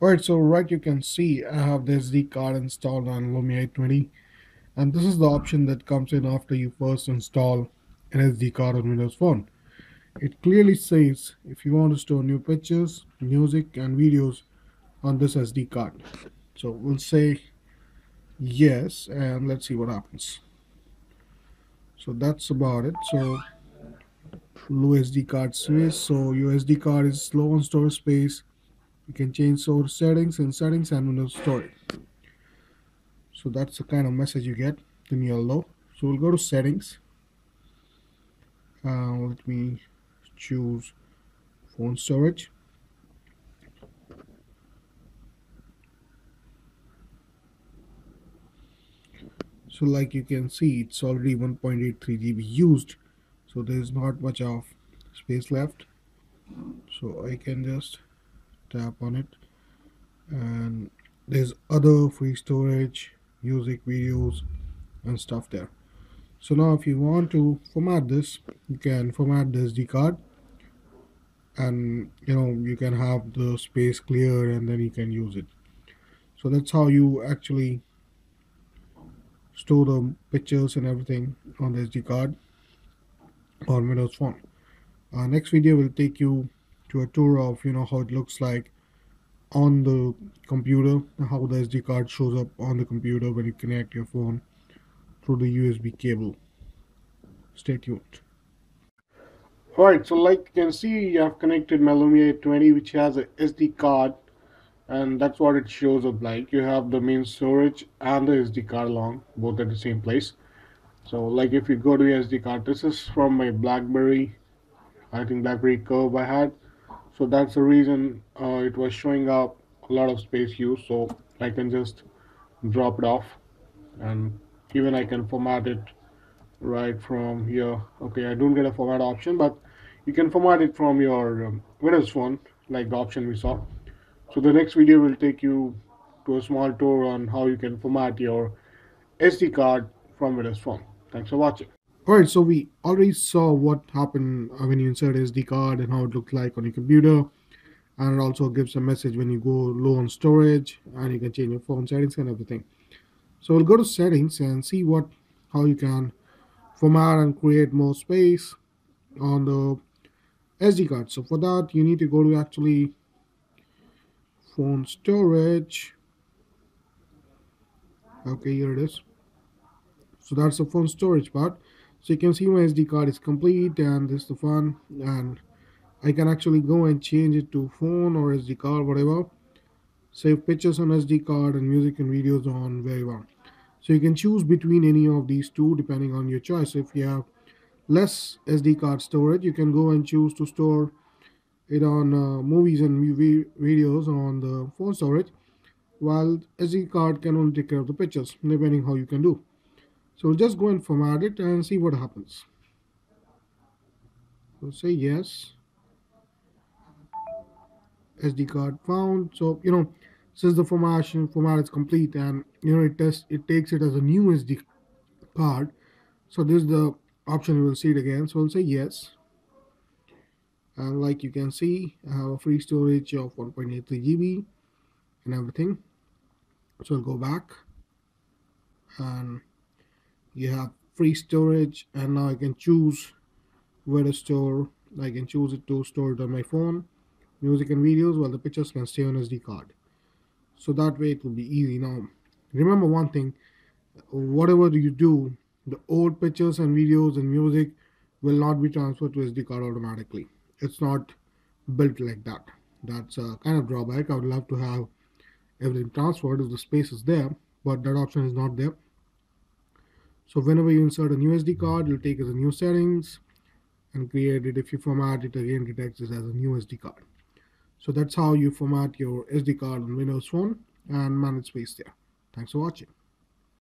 Alright, so right you can see uh, I have the SD card installed on Lumia 820 and this is the option that comes in after you first install an SD card on Windows Phone. It clearly says if you want to store new pictures, music and videos on this SD card. So we'll say yes and let's see what happens. So that's about it. So low SD card space. So your SD card is slow on storage space you can change source settings in settings and Windows storage so that's the kind of message you get in yellow so we'll go to settings. Uh, let me choose phone storage. So like you can see it's already 1.83 GB used. So there's not much of space left. So I can just tap on it. And there's other free storage music videos and stuff there. So now if you want to format this you can format the SD card. And you know you can have the space clear and then you can use it. So that's how you actually store the pictures and everything on the SD card on Windows Phone. Uh, next video will take you to a tour of you know how it looks like on the computer how the SD card shows up on the computer when you connect your phone through the USB cable. Stay tuned. Alright so like you can see you have connected my Lumia 820 which has a SD card and that's what it shows up like. You have the main storage and the SD card along both at the same place. So like if you go to the SD card this is from my Blackberry I think Blackberry Curve I had so that's the reason uh, it was showing up a lot of space use so I can just drop it off. And even I can format it right from here. Okay I don't get a format option but you can format it from your um, Windows phone like the option we saw. So the next video will take you to a small tour on how you can format your SD card from Windows phone. Thanks for watching Alright, so we already saw what happened uh, when you insert SD card and how it looked like on your computer. And it also gives a message when you go low on storage and you can change your phone settings and everything. So we'll go to settings and see what how you can format and create more space on the SD card. So for that you need to go to actually phone storage. Okay, here it is. So that's the phone storage part so you can see my SD card is complete and this is the fun and I can actually go and change it to phone or SD card whatever. Save pictures on SD card and music and videos on well. So you can choose between any of these two depending on your choice. If you have less SD card storage you can go and choose to store it on uh, movies and movie videos on the phone storage while SD card can only take care of the pictures depending how you can do so we'll just go and format it and see what happens. So say yes. SD card found. So you know, since the formation format is complete and you know it test it takes it as a new SD card. So this is the option We'll see it again. So we'll say yes. And like you can see, I have a free storage of 1.83 GB and everything. So I'll go back and you have free storage and now I can choose where to store I can choose it to store it on my phone music and videos while the pictures can stay on SD card. So that way it will be easy. Now remember one thing whatever you do the old pictures and videos and music will not be transferred to SD card automatically. It's not built like that. That's a kind of drawback. I would love to have everything transferred if the space is there but that option is not there so whenever you insert a new SD card, you'll take as a new settings and create it. If you format it again, detects it as a new SD card. So that's how you format your SD card on Windows Phone and manage space there. Thanks for watching.